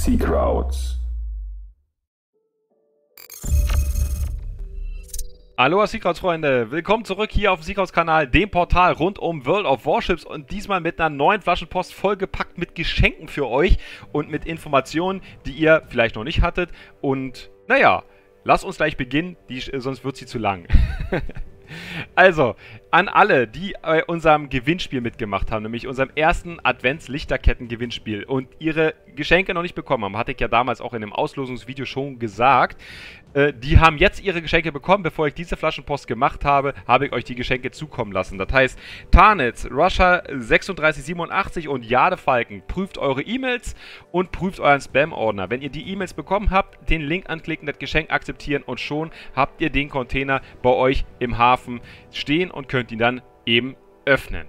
Seakrauts. Hallo Seakrauts-Freunde, willkommen zurück hier auf dem Seakrauts-Kanal, dem Portal rund um World of Warships und diesmal mit einer neuen Flaschenpost vollgepackt mit Geschenken für euch und mit Informationen, die ihr vielleicht noch nicht hattet und naja, lasst uns gleich beginnen, die, sonst wird sie zu lang. Also, an alle, die bei unserem Gewinnspiel mitgemacht haben, nämlich unserem ersten Advents-Lichterketten-Gewinnspiel und ihre Geschenke noch nicht bekommen haben, hatte ich ja damals auch in dem Auslosungsvideo schon gesagt. Äh, die haben jetzt ihre Geschenke bekommen. Bevor ich diese Flaschenpost gemacht habe, habe ich euch die Geschenke zukommen lassen. Das heißt, Tarnitz, Russia 3687 und Jade Falken, prüft eure E-Mails und prüft euren Spam-Ordner. Wenn ihr die E-Mails bekommen habt, den Link anklicken, das Geschenk akzeptieren und schon habt ihr den Container bei euch im Hafen stehen und könnt ihn dann eben öffnen.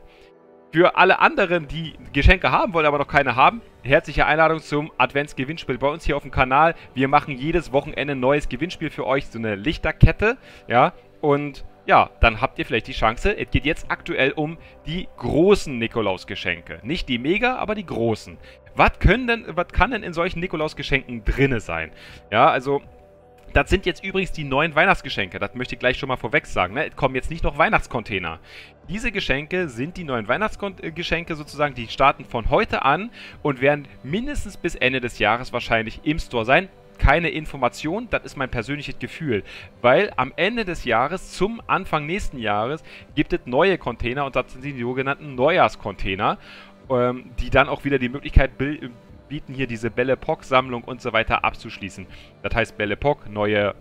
Für alle anderen, die Geschenke haben wollen, aber noch keine haben, herzliche Einladung zum Advents-Gewinnspiel bei uns hier auf dem Kanal. Wir machen jedes Wochenende ein neues Gewinnspiel für euch, so eine Lichterkette, ja, und ja, dann habt ihr vielleicht die Chance. Es geht jetzt aktuell um die großen Nikolausgeschenke. Nicht die mega, aber die großen. Was können denn, was kann denn in solchen Nikolausgeschenken drinne sein? Ja, also das sind jetzt übrigens die neuen Weihnachtsgeschenke. Das möchte ich gleich schon mal vorweg sagen. Ne? Es kommen jetzt nicht noch Weihnachtscontainer. Diese Geschenke sind die neuen Weihnachtsgeschenke sozusagen. Die starten von heute an und werden mindestens bis Ende des Jahres wahrscheinlich im Store sein. Keine Information, das ist mein persönliches Gefühl. Weil am Ende des Jahres, zum Anfang nächsten Jahres, gibt es neue Container und das sind die sogenannten Neujahrscontainer, ähm, die dann auch wieder die Möglichkeit bieten, hier diese Belle Epoque-Sammlung und so weiter abzuschließen. Das heißt Belle Epoque, neue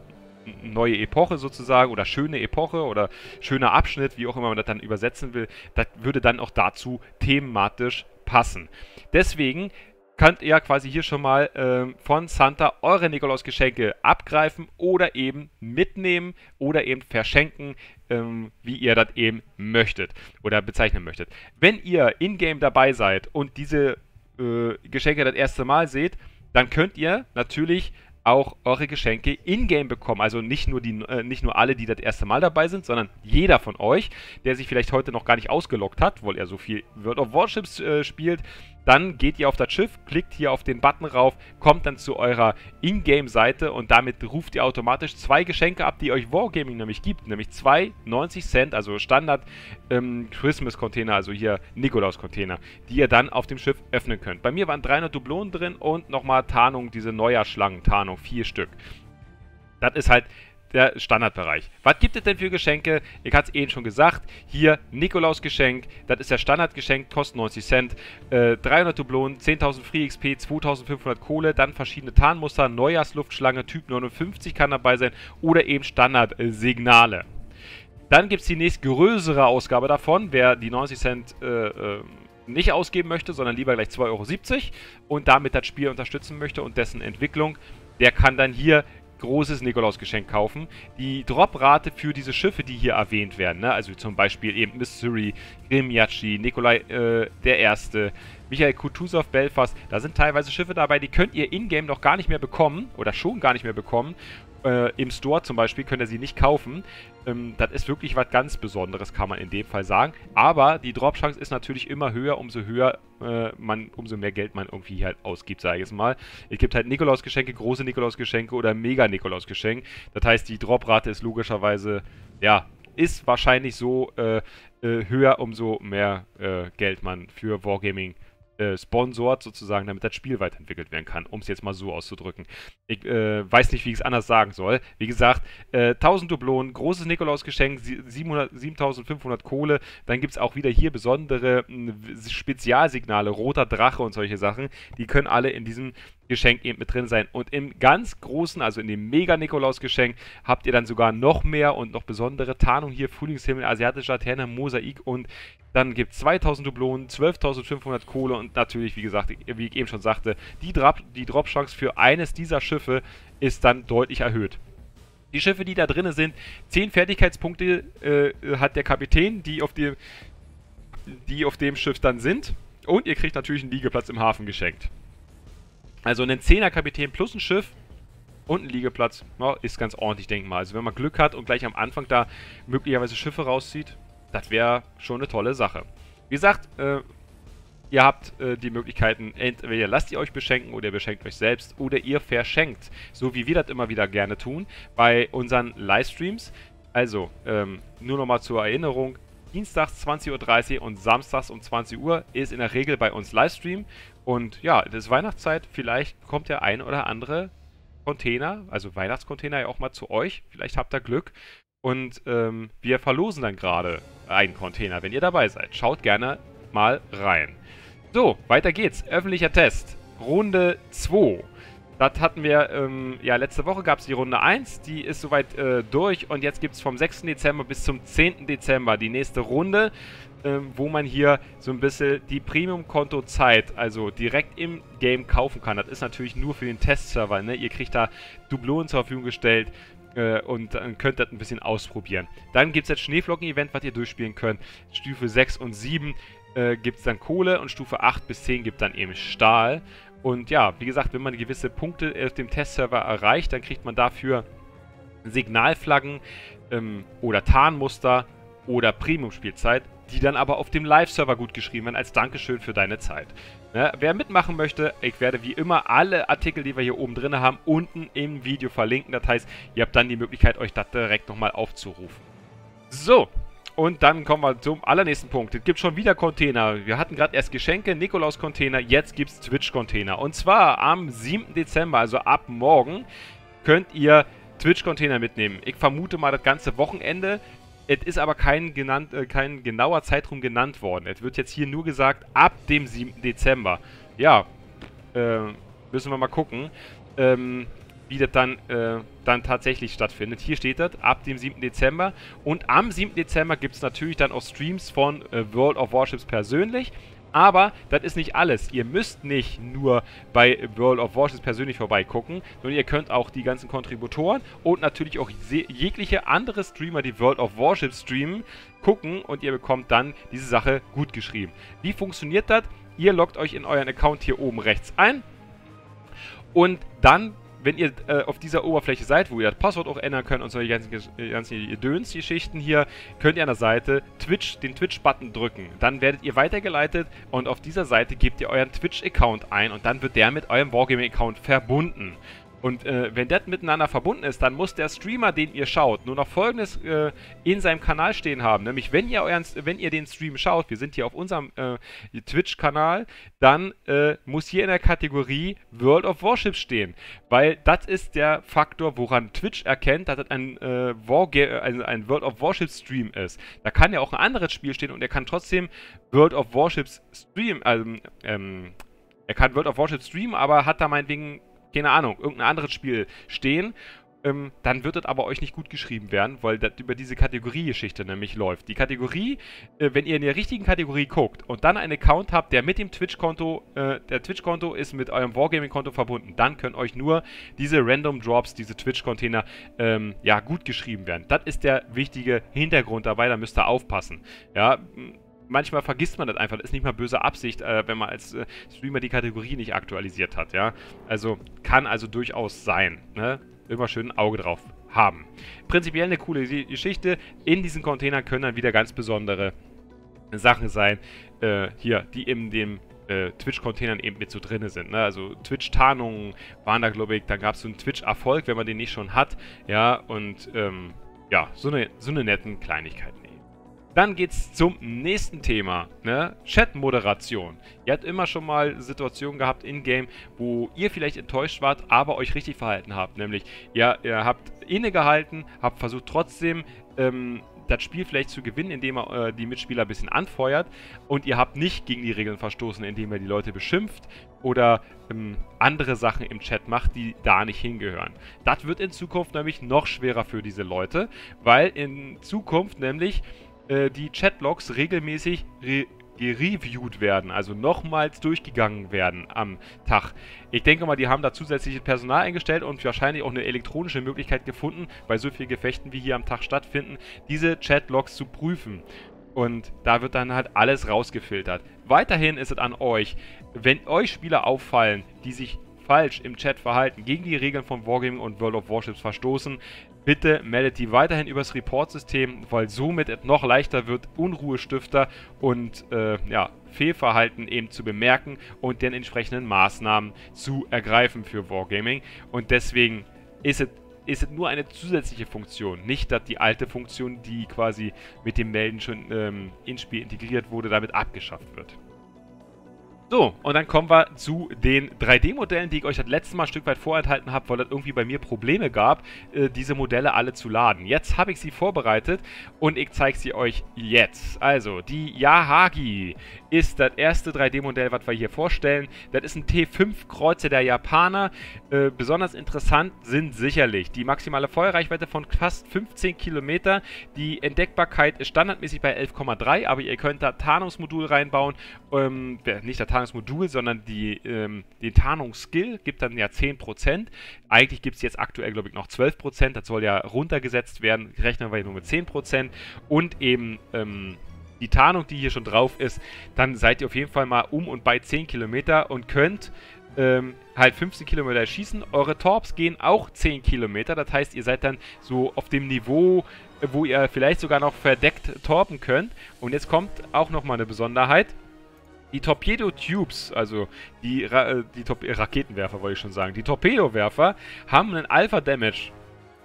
neue Epoche sozusagen oder schöne Epoche oder schöner Abschnitt, wie auch immer man das dann übersetzen will, das würde dann auch dazu thematisch passen. Deswegen könnt ihr quasi hier schon mal ähm, von Santa eure Nikolausgeschenke abgreifen oder eben mitnehmen oder eben verschenken, ähm, wie ihr das eben möchtet oder bezeichnen möchtet. Wenn ihr in-game dabei seid und diese äh, Geschenke das erste Mal seht, dann könnt ihr natürlich auch eure Geschenke in-game bekommen. Also nicht nur, die, äh, nicht nur alle, die das erste Mal dabei sind, sondern jeder von euch, der sich vielleicht heute noch gar nicht ausgelockt hat, weil er so viel World of Warships äh, spielt, dann geht ihr auf das Schiff, klickt hier auf den Button rauf, kommt dann zu eurer Ingame-Seite und damit ruft ihr automatisch zwei Geschenke ab, die euch Wargaming nämlich gibt. Nämlich zwei 90 Cent, also Standard ähm, Christmas-Container, also hier Nikolaus-Container, die ihr dann auf dem Schiff öffnen könnt. Bei mir waren 300 Dublonen drin und nochmal Tarnung, diese Neujahrschlangen-Tarnung, vier Stück. Das ist halt der Standardbereich. Was gibt es denn für Geschenke? Ich hatte es eben schon gesagt. Hier Nikolaus-Geschenk. Das ist der Standardgeschenk, kostet 90 Cent. Äh, 300 Dublonen, 10.000 Free XP, 2.500 Kohle. Dann verschiedene Tarnmuster. Neujahrsluftschlange Typ 59 kann dabei sein. Oder eben Standard-Signale. Dann gibt es die nächst größere Ausgabe davon. Wer die 90 Cent äh, äh, nicht ausgeben möchte, sondern lieber gleich 2,70 Euro und damit das Spiel unterstützen möchte und dessen Entwicklung, der kann dann hier großes Nikolausgeschenk kaufen. Die Droprate für diese Schiffe, die hier erwähnt werden, ne? also zum Beispiel eben Missouri, Grimjachi, Nikolai äh, der Erste, Michael Kutuzov, Belfast, da sind teilweise Schiffe dabei, die könnt ihr in-game noch gar nicht mehr bekommen oder schon gar nicht mehr bekommen äh, Im Store zum Beispiel könnt ihr sie nicht kaufen. Ähm, das ist wirklich was ganz Besonderes, kann man in dem Fall sagen. Aber die Drop-Chance ist natürlich immer höher, umso höher äh, man, umso mehr Geld man irgendwie halt ausgibt, sage ich jetzt mal. Es gibt halt Nikolausgeschenke, große Nikolausgeschenke oder Mega-Nikolausgeschenk. Das heißt, die Droprate ist logischerweise, ja, ist wahrscheinlich so äh, äh höher, umso mehr äh, Geld man für Wargaming äh, sponsort sozusagen, damit das Spiel weiterentwickelt werden kann, um es jetzt mal so auszudrücken. Ich äh, weiß nicht, wie ich es anders sagen soll. Wie gesagt, äh, 1000 Dublonen, großes Nikolausgeschenk, 7500 Kohle. Dann gibt es auch wieder hier besondere Spezialsignale, roter Drache und solche Sachen. Die können alle in diesem Geschenk eben mit drin sein. Und im ganz großen, also in dem Mega-Nikolaus-Geschenk, habt ihr dann sogar noch mehr und noch besondere Tarnung hier: Frühlingshimmel, asiatischer Laterne, Mosaik und dann gibt es 2000 Dublonen, 12.500 Kohle und natürlich, wie gesagt, wie ich eben schon sagte, die, Drop, die Drop-Chance für eines dieser Schiffe ist dann deutlich erhöht. Die Schiffe, die da drin sind, 10 Fertigkeitspunkte äh, hat der Kapitän, die auf, dem, die auf dem Schiff dann sind. Und ihr kriegt natürlich einen Liegeplatz im Hafen geschenkt. Also ein 10er Kapitän plus ein Schiff und ein Liegeplatz ja, ist ganz ordentlich, denke ich mal. Also wenn man Glück hat und gleich am Anfang da möglicherweise Schiffe rauszieht, das wäre schon eine tolle Sache. Wie gesagt, äh, Ihr habt äh, die Möglichkeiten, entweder lasst ihr euch beschenken oder ihr beschenkt euch selbst oder ihr verschenkt, so wie wir das immer wieder gerne tun bei unseren Livestreams. Also, ähm, nur nochmal zur Erinnerung, Dienstags 20.30 Uhr und Samstags um 20 Uhr ist in der Regel bei uns Livestream. Und ja, es ist Weihnachtszeit, vielleicht kommt der ein oder andere Container, also Weihnachtscontainer ja auch mal zu euch. Vielleicht habt ihr Glück. Und ähm, wir verlosen dann gerade einen Container, wenn ihr dabei seid. Schaut gerne mal rein. So, weiter geht's. Öffentlicher Test. Runde 2. Das hatten wir, ähm, ja, letzte Woche gab es die Runde 1, die ist soweit äh, durch und jetzt gibt es vom 6. Dezember bis zum 10. Dezember die nächste Runde, ähm, wo man hier so ein bisschen die Premium-Konto-Zeit, also direkt im Game kaufen kann. Das ist natürlich nur für den Testserver, ne? Ihr kriegt da Dublonen zur Verfügung gestellt, äh, und dann könnt das ein bisschen ausprobieren. Dann gibt es das Schneeflocken-Event, was ihr durchspielen könnt. Stufe 6 und 7 äh, gibt es dann Kohle und Stufe 8 bis 10 gibt dann eben Stahl. Und ja, wie gesagt, wenn man gewisse Punkte auf dem Testserver erreicht, dann kriegt man dafür Signalflaggen ähm, oder Tarnmuster oder Premium-Spielzeit, die dann aber auf dem Live-Server gut geschrieben werden, als Dankeschön für deine Zeit. Ne? Wer mitmachen möchte, ich werde wie immer alle Artikel, die wir hier oben drin haben, unten im Video verlinken. Das heißt, ihr habt dann die Möglichkeit, euch das direkt nochmal aufzurufen. So, und dann kommen wir zum allernächsten Punkt. Es gibt schon wieder Container. Wir hatten gerade erst Geschenke, Nikolaus-Container, jetzt gibt es Twitch-Container. Und zwar am 7. Dezember, also ab morgen, könnt ihr Twitch-Container mitnehmen. Ich vermute mal das ganze Wochenende. Es ist aber kein, genannt, äh, kein genauer Zeitraum genannt worden. Es wird jetzt hier nur gesagt, ab dem 7. Dezember. Ja, äh, müssen wir mal gucken. Ähm, wie das dann, äh, dann tatsächlich stattfindet. Hier steht das, ab dem 7. Dezember. Und am 7. Dezember gibt es natürlich dann auch Streams von äh, World of Warships persönlich. Aber das ist nicht alles. Ihr müsst nicht nur bei World of Warships persönlich vorbeigucken, sondern ihr könnt auch die ganzen Kontributoren und natürlich auch jegliche andere Streamer, die World of Warships streamen, gucken und ihr bekommt dann diese Sache gut geschrieben. Wie funktioniert das? Ihr loggt euch in euren Account hier oben rechts ein und dann wenn ihr äh, auf dieser Oberfläche seid, wo ihr das Passwort auch ändern könnt und solche ganzen, ganzen Döns-Geschichten hier, könnt ihr an der Seite Twitch, den Twitch-Button drücken. Dann werdet ihr weitergeleitet und auf dieser Seite gebt ihr euren Twitch-Account ein und dann wird der mit eurem Wargaming-Account verbunden. Und äh, wenn das miteinander verbunden ist, dann muss der Streamer, den ihr schaut, nur noch folgendes äh, in seinem Kanal stehen haben. Nämlich, wenn ihr, euren, wenn ihr den Stream schaut, wir sind hier auf unserem äh, Twitch-Kanal, dann äh, muss hier in der Kategorie World of Warships stehen. Weil das ist der Faktor, woran Twitch erkennt, dass das ein, äh, ein, ein World of Warships Stream ist. Da kann ja auch ein anderes Spiel stehen und er kann trotzdem World of Warships Stream, also, ähm, er kann World of Warships streamen, aber hat da meinetwegen keine Ahnung, irgendein anderes Spiel stehen, ähm, dann wird das aber euch nicht gut geschrieben werden, weil das über diese Kategoriegeschichte nämlich läuft. Die Kategorie, äh, wenn ihr in der richtigen Kategorie guckt und dann einen Account habt, der mit dem Twitch-Konto, äh, der Twitch-Konto ist mit eurem Wargaming-Konto verbunden, dann können euch nur diese Random Drops, diese Twitch-Container, ähm, ja, gut geschrieben werden. Das ist der wichtige Hintergrund dabei, da müsst ihr aufpassen. Ja, manchmal vergisst man das einfach. Das ist nicht mal böse Absicht, äh, wenn man als äh, Streamer die Kategorie nicht aktualisiert hat, ja. Also kann also durchaus sein, ne? Immer schön ein Auge drauf haben. Prinzipiell eine coole Geschichte. In diesen Containern können dann wieder ganz besondere Sachen sein, äh, hier, die in dem äh, Twitch-Containern eben mit so drin sind. Ne? Also Twitch-Tarnungen waren da, glaube ich, dann gab es so einen Twitch-Erfolg, wenn man den nicht schon hat. Ja, und ähm, ja, so eine, so eine netten Kleinigkeiten. Dann geht's zum nächsten Thema, ne? Chat-Moderation. Ihr habt immer schon mal Situationen gehabt in-game, wo ihr vielleicht enttäuscht wart, aber euch richtig verhalten habt. Nämlich, ihr, ihr habt innegehalten, habt versucht trotzdem ähm, das Spiel vielleicht zu gewinnen, indem ihr äh, die Mitspieler ein bisschen anfeuert und ihr habt nicht gegen die Regeln verstoßen, indem ihr die Leute beschimpft oder ähm, andere Sachen im Chat macht, die da nicht hingehören. Das wird in Zukunft nämlich noch schwerer für diese Leute, weil in Zukunft nämlich äh, die Chatlogs regelmäßig re gereviewt werden, also nochmals durchgegangen werden am Tag. Ich denke mal, die haben da zusätzliches Personal eingestellt und wahrscheinlich auch eine elektronische Möglichkeit gefunden, bei so vielen Gefechten wie hier am Tag stattfinden, diese Chatlogs zu prüfen. Und da wird dann halt alles rausgefiltert. Weiterhin ist es an euch, wenn euch Spieler auffallen, die sich falsch im Chat verhalten, gegen die Regeln von Wargaming und World of Warships verstoßen, bitte meldet die weiterhin übers Report-System, weil somit es noch leichter wird, Unruhestifter und äh, ja, Fehlverhalten eben zu bemerken und den entsprechenden Maßnahmen zu ergreifen für Wargaming. Und deswegen ist es ist es nur eine zusätzliche Funktion, nicht dass die alte Funktion, die quasi mit dem Melden schon ähm, ins Spiel integriert wurde, damit abgeschafft wird. So, und dann kommen wir zu den 3D-Modellen, die ich euch das letzte Mal ein Stück weit vorenthalten habe, weil das irgendwie bei mir Probleme gab, äh, diese Modelle alle zu laden. Jetzt habe ich sie vorbereitet und ich zeige sie euch jetzt. Also, die Yahagi ist das erste 3D-Modell, was wir hier vorstellen. Das ist ein T5-Kreuzer der Japaner. Äh, besonders interessant sind sicherlich die maximale Feuerreichweite von fast 15 Kilometer. Die Entdeckbarkeit ist standardmäßig bei 11,3, aber ihr könnt da Tarnungsmodul reinbauen. Ähm, nicht der Tarnungsmodul, Tarnungsmodul, sondern die, ähm, den Tarnungsskill gibt dann ja 10%. Eigentlich gibt es jetzt aktuell, glaube ich, noch 12%. Das soll ja runtergesetzt werden. Rechnen wir nur mit 10%. Und eben ähm, die Tarnung, die hier schon drauf ist, dann seid ihr auf jeden Fall mal um und bei 10 Kilometer und könnt ähm, halt 15 Kilometer schießen. Eure Torps gehen auch 10 Kilometer. Das heißt, ihr seid dann so auf dem Niveau, wo ihr vielleicht sogar noch verdeckt torpen könnt. Und jetzt kommt auch nochmal eine Besonderheit. Die Torpedo-Tubes, also die, Ra äh, die Tor Raketenwerfer wollte ich schon sagen, die Torpedowerfer haben einen Alpha-Damage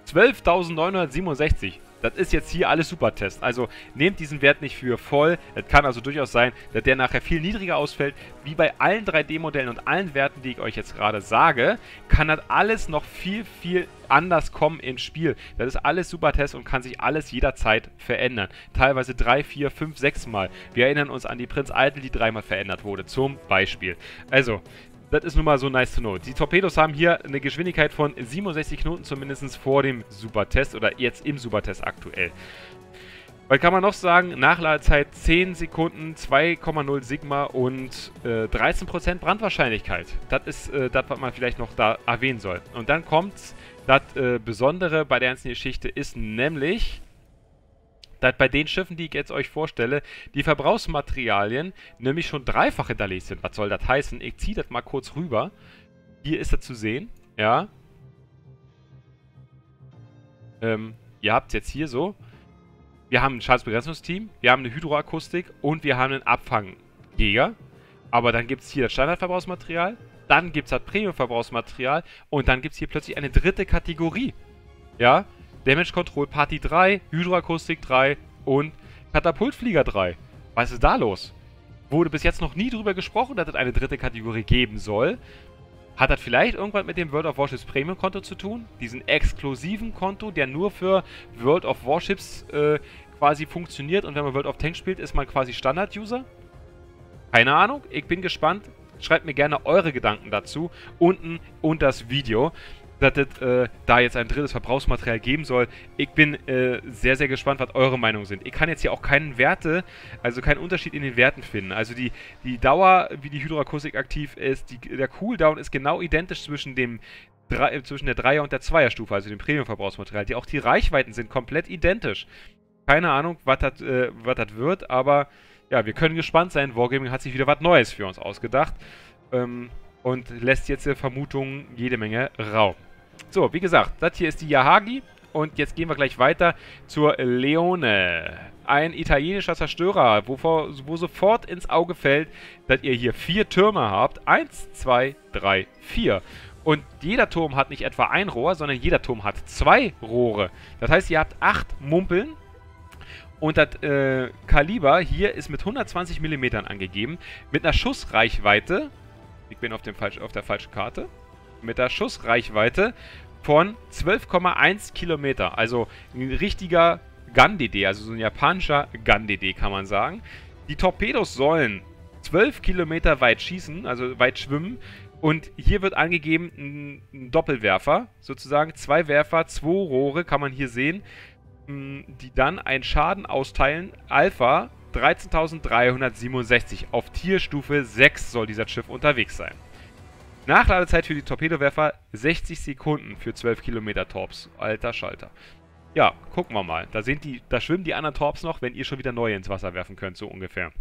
12.967. Das ist jetzt hier alles Supertest. Also nehmt diesen Wert nicht für voll. Es kann also durchaus sein, dass der nachher viel niedriger ausfällt. Wie bei allen 3D-Modellen und allen Werten, die ich euch jetzt gerade sage, kann das alles noch viel, viel anders kommen ins Spiel. Das ist alles Supertest und kann sich alles jederzeit verändern. Teilweise drei, vier, fünf, sechs Mal. Wir erinnern uns an die Prinz Eitel, die dreimal verändert wurde, zum Beispiel. Also, das ist nun mal so nice to know. Die Torpedos haben hier eine Geschwindigkeit von 67 Knoten, zumindest vor dem Supertest oder jetzt im Supertest aktuell. Was kann man noch sagen? Nachladezeit 10 Sekunden, 2,0 Sigma und äh, 13% Brandwahrscheinlichkeit. Das ist äh, das, was man vielleicht noch da erwähnen soll. Und dann kommt das äh, Besondere bei der ganzen Geschichte ist nämlich, bei den Schiffen, die ich jetzt euch vorstelle, die Verbrauchsmaterialien nämlich schon dreifach hinterlegt sind. Was soll das heißen? Ich ziehe das mal kurz rüber. Hier ist er zu sehen, ja. Ähm, ihr habt es jetzt hier so. Wir haben ein Schadensbegrenzungsteam, wir haben eine Hydroakustik und wir haben einen Abfangjäger. Aber dann gibt es hier das Standardverbrauchsmaterial, dann gibt es das Premium-Verbrauchsmaterial und dann gibt es hier plötzlich eine dritte Kategorie. Ja, Damage Control Party 3, Hydroakustik 3 und Katapultflieger 3. Was ist da los? Wurde bis jetzt noch nie drüber gesprochen, dass es eine dritte Kategorie geben soll. Hat das vielleicht irgendwas mit dem World of Warships Premium Konto zu tun? Diesen exklusiven Konto, der nur für World of Warships äh, quasi funktioniert und wenn man World of Tanks spielt, ist man quasi Standard-User? Keine Ahnung, ich bin gespannt. Schreibt mir gerne eure Gedanken dazu unten unter das Video dass es äh, da jetzt ein drittes Verbrauchsmaterial geben soll. Ich bin äh, sehr, sehr gespannt, was eure Meinungen sind. Ich kann jetzt hier auch keinen Werte, also keinen Unterschied in den Werten finden. Also die, die Dauer, wie die Hydroakustik aktiv ist, die, der Cooldown ist genau identisch zwischen dem äh, zwischen der 3er und der 2er Stufe, also dem Premium-Verbrauchsmaterial. Die, auch die Reichweiten sind komplett identisch. Keine Ahnung, was das äh, wird, aber ja, wir können gespannt sein. Wargaming hat sich wieder was Neues für uns ausgedacht. Ähm, und lässt jetzt Vermutungen jede Menge Raum. So, wie gesagt, das hier ist die Yahagi. Und jetzt gehen wir gleich weiter zur Leone. Ein italienischer Zerstörer, wovor, wo sofort ins Auge fällt, dass ihr hier vier Türme habt. Eins, zwei, drei, vier. Und jeder Turm hat nicht etwa ein Rohr, sondern jeder Turm hat zwei Rohre. Das heißt, ihr habt acht Mumpeln. Und das äh, Kaliber hier ist mit 120 mm angegeben. Mit einer Schussreichweite. Ich bin auf, dem falsch, auf der falschen Karte mit der Schussreichweite von 12,1 Kilometer. Also ein richtiger Gun-DD, also so ein japanischer Gun-DD kann man sagen. Die Torpedos sollen 12 Kilometer weit schießen, also weit schwimmen. Und hier wird angegeben ein Doppelwerfer, sozusagen zwei Werfer, zwei Rohre, kann man hier sehen, die dann einen Schaden austeilen. Alpha 13.367. Auf Tierstufe 6 soll dieser Schiff unterwegs sein. Nachladezeit für die Torpedowerfer 60 Sekunden für 12 Kilometer Torps. Alter Schalter. Ja, gucken wir mal. Da, sind die, da schwimmen die anderen Torps noch, wenn ihr schon wieder neue ins Wasser werfen könnt, so ungefähr.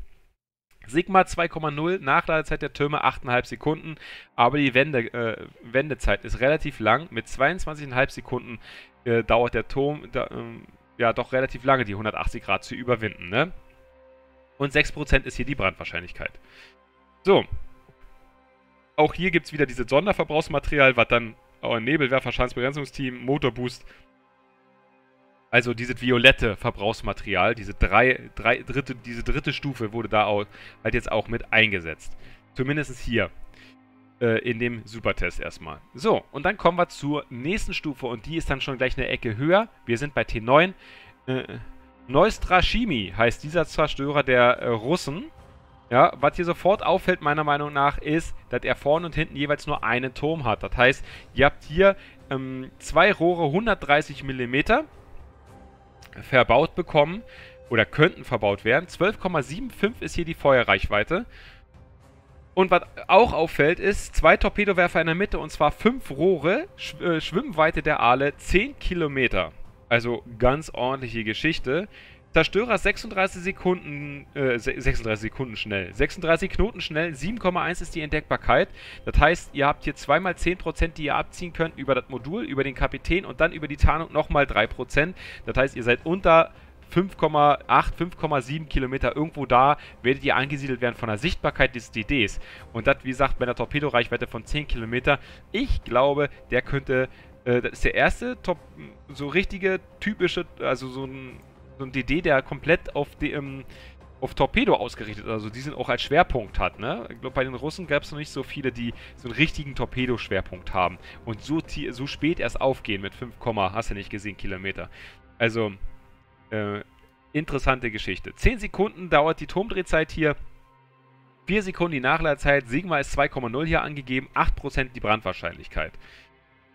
Sigma 2,0, Nachladezeit der Türme 8,5 Sekunden, aber die Wende, äh, Wendezeit ist relativ lang. Mit 22,5 Sekunden äh, dauert der Turm da, ähm, ja doch relativ lange, die 180 Grad zu überwinden. Ne? Und 6% ist hier die Brandwahrscheinlichkeit. So. Auch hier gibt es wieder dieses Sonderverbrauchsmaterial, was dann oh, Nebelwerfer, Schadensbegrenzungsteam, Motorboost also dieses violette Verbrauchsmaterial, diese, drei, drei, dritte, diese dritte Stufe wurde da auch, halt jetzt auch mit eingesetzt. Zumindest hier äh, in dem Supertest erstmal. So, und dann kommen wir zur nächsten Stufe und die ist dann schon gleich eine Ecke höher. Wir sind bei T9. Äh, Neustrashimi heißt dieser Zerstörer der äh, Russen. Ja, was hier sofort auffällt, meiner Meinung nach, ist, dass er vorne und hinten jeweils nur einen Turm hat. Das heißt, ihr habt hier ähm, zwei Rohre 130 mm verbaut bekommen oder könnten verbaut werden. 12,75 ist hier die Feuerreichweite. Und was auch auffällt, ist zwei Torpedowerfer in der Mitte und zwar fünf Rohre, Sch äh, Schwimmweite der Aale 10 Kilometer. Also ganz ordentliche Geschichte. Zerstörer 36 Sekunden, äh, 36 Sekunden schnell. 36 Knoten schnell, 7,1 ist die Entdeckbarkeit. Das heißt, ihr habt hier zweimal 10%, die ihr abziehen könnt über das Modul, über den Kapitän und dann über die Tarnung nochmal 3%. Das heißt, ihr seid unter 5,8, 5,7 Kilometer irgendwo da, werdet ihr angesiedelt werden von der Sichtbarkeit des DDs. Und das, wie gesagt, bei einer Torpedoreichweite von 10 Kilometer. Ich glaube, der könnte, äh, das ist der erste, top, so richtige, typische, also so ein so ein DD, der komplett auf die, ähm, auf Torpedo ausgerichtet, also diesen auch als Schwerpunkt hat. Ne? Ich glaube, bei den Russen gab es noch nicht so viele, die so einen richtigen Torpedo-Schwerpunkt haben und so, so spät erst aufgehen mit 5, hast du nicht gesehen, Kilometer. Also, äh, interessante Geschichte. 10 Sekunden dauert die Turmdrehzeit hier. 4 Sekunden die Nachladezeit. Sigma ist 2,0 hier angegeben. 8% die Brandwahrscheinlichkeit.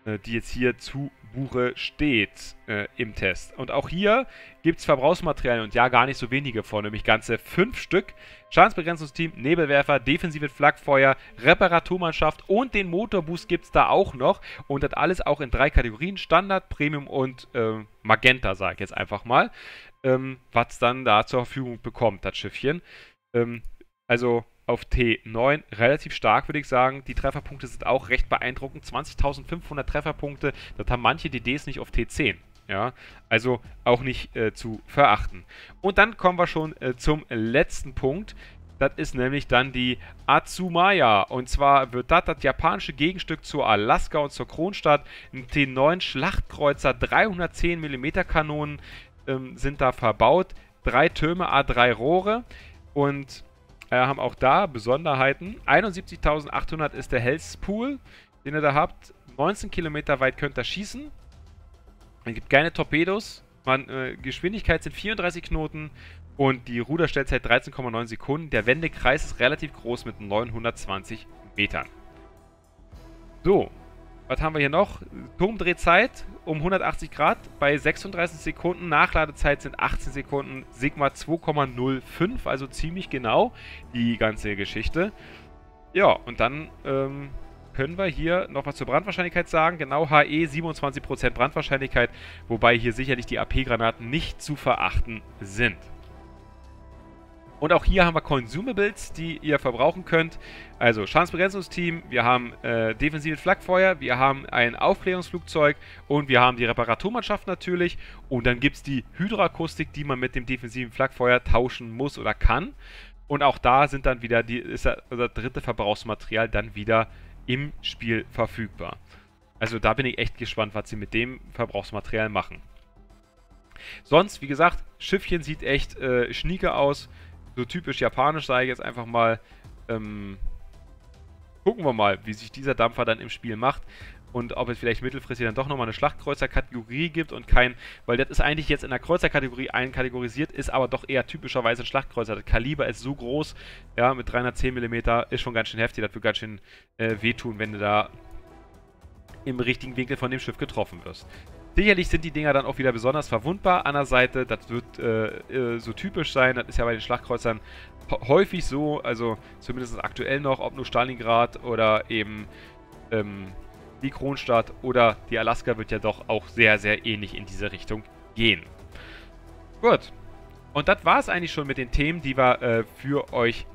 Äh, die jetzt hier zu Buche steht äh, im Test. Und auch hier gibt es Verbrauchsmaterialien und ja, gar nicht so wenige vor, nämlich ganze fünf Stück. Schadensbegrenzungsteam, Nebelwerfer, defensive Flakfeuer, Reparaturmannschaft und den Motorboost gibt es da auch noch. Und das alles auch in drei Kategorien: Standard, Premium und äh, Magenta, sage ich jetzt einfach mal. Ähm, was dann da zur Verfügung bekommt, das Schiffchen. Ähm, also auf T9 relativ stark, würde ich sagen. Die Trefferpunkte sind auch recht beeindruckend. 20.500 Trefferpunkte, das haben manche DDs nicht auf T10. Ja, also auch nicht äh, zu verachten. Und dann kommen wir schon äh, zum letzten Punkt. Das ist nämlich dann die Atsumaya. Und zwar wird das das japanische Gegenstück zur Alaska und zur Kronstadt. Ein T9 Schlachtkreuzer, 310 mm Kanonen ähm, sind da verbaut. Drei Türme, A3 Rohre. Und äh, haben auch da Besonderheiten. 71.800 ist der Health-Pool, den ihr da habt. 19 Kilometer weit könnt ihr schießen. Es gibt keine Torpedos. Man, äh, Geschwindigkeit sind 34 Knoten und die Ruderstellzeit 13,9 Sekunden. Der Wendekreis ist relativ groß mit 920 Metern. So, was haben wir hier noch? Turmdrehzeit um 180 Grad bei 36 Sekunden. Nachladezeit sind 18 Sekunden. Sigma 2,05, also ziemlich genau die ganze Geschichte. Ja, und dann ähm, können wir hier noch was zur Brandwahrscheinlichkeit sagen. Genau, HE 27% Brandwahrscheinlichkeit, wobei hier sicherlich die AP-Granaten nicht zu verachten sind. Und auch hier haben wir Consumables, die ihr verbrauchen könnt. Also Schadensbegrenzungsteam, wir haben äh, defensives Flakfeuer, wir haben ein Aufklärungsflugzeug und wir haben die Reparaturmannschaft natürlich. Und dann gibt es die Hydroakustik, die man mit dem defensiven Flakfeuer tauschen muss oder kann. Und auch da sind dann wieder die, ist das dritte Verbrauchsmaterial dann wieder im Spiel verfügbar. Also da bin ich echt gespannt, was sie mit dem Verbrauchsmaterial machen. Sonst, wie gesagt, Schiffchen sieht echt äh, schnieke aus so typisch japanisch, sage ich jetzt einfach mal. Ähm, gucken wir mal, wie sich dieser Dampfer dann im Spiel macht und ob es vielleicht mittelfristig dann doch nochmal eine Schlachtkreuzerkategorie gibt und kein, weil das ist eigentlich jetzt in der Kreuzerkategorie einkategorisiert, ist aber doch eher typischerweise ein Schlachtkreuzer. Das Kaliber ist so groß, ja, mit 310 mm ist schon ganz schön heftig, das wird ganz schön äh, wehtun, wenn du da im richtigen Winkel von dem Schiff getroffen wirst. Sicherlich sind die Dinger dann auch wieder besonders verwundbar an der Seite. Das wird äh, äh, so typisch sein. Das ist ja bei den Schlachtkreuzern häufig so. Also zumindest aktuell noch, ob nur Stalingrad oder eben ähm, die Kronstadt oder die Alaska wird ja doch auch sehr, sehr ähnlich in diese Richtung gehen. Gut. Und das war es eigentlich schon mit den Themen, die wir äh, für euch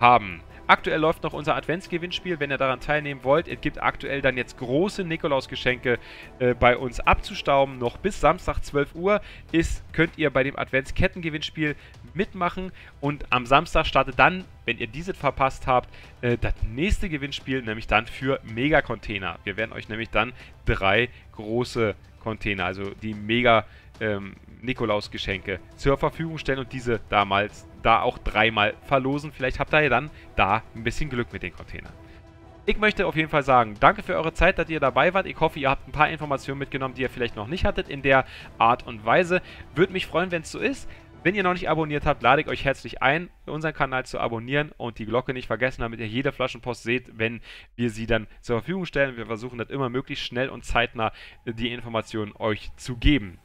haben. Aktuell läuft noch unser Adventsgewinnspiel, wenn ihr daran teilnehmen wollt. Es gibt aktuell dann jetzt große Nikolausgeschenke äh, bei uns abzustauben. Noch bis Samstag 12 Uhr ist, könnt ihr bei dem Adventskettengewinnspiel mitmachen. Und am Samstag startet dann, wenn ihr dieses verpasst habt, äh, das nächste Gewinnspiel, nämlich dann für Mega-Container. Wir werden euch nämlich dann drei große Container, also die Mega ähm, Nikolaus-Geschenke zur Verfügung stellen und diese damals da auch dreimal verlosen. Vielleicht habt ihr dann da ein bisschen Glück mit den Containern. Ich möchte auf jeden Fall sagen, danke für eure Zeit, dass ihr dabei wart. Ich hoffe, ihr habt ein paar Informationen mitgenommen, die ihr vielleicht noch nicht hattet in der Art und Weise. Würde mich freuen, wenn es so ist. Wenn ihr noch nicht abonniert habt, lade ich euch herzlich ein, unseren Kanal zu abonnieren und die Glocke nicht vergessen, damit ihr jede Flaschenpost seht, wenn wir sie dann zur Verfügung stellen. Wir versuchen das immer möglichst schnell und zeitnah die Informationen euch zu geben.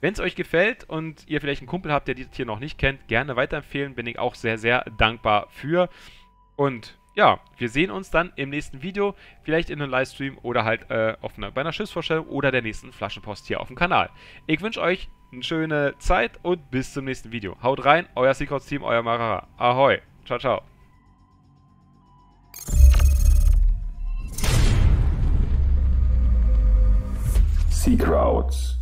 Wenn es euch gefällt und ihr vielleicht einen Kumpel habt, der dieses hier noch nicht kennt, gerne weiterempfehlen. Bin ich auch sehr, sehr dankbar für. Und ja, wir sehen uns dann im nächsten Video, vielleicht in einem Livestream oder halt äh, auf einer, bei einer Schiffsvorstellung oder der nächsten Flaschenpost hier auf dem Kanal. Ich wünsche euch eine schöne Zeit und bis zum nächsten Video. Haut rein, euer Secrets Team, euer Marara. Ahoi. Ciao, ciao. Sea Crowds.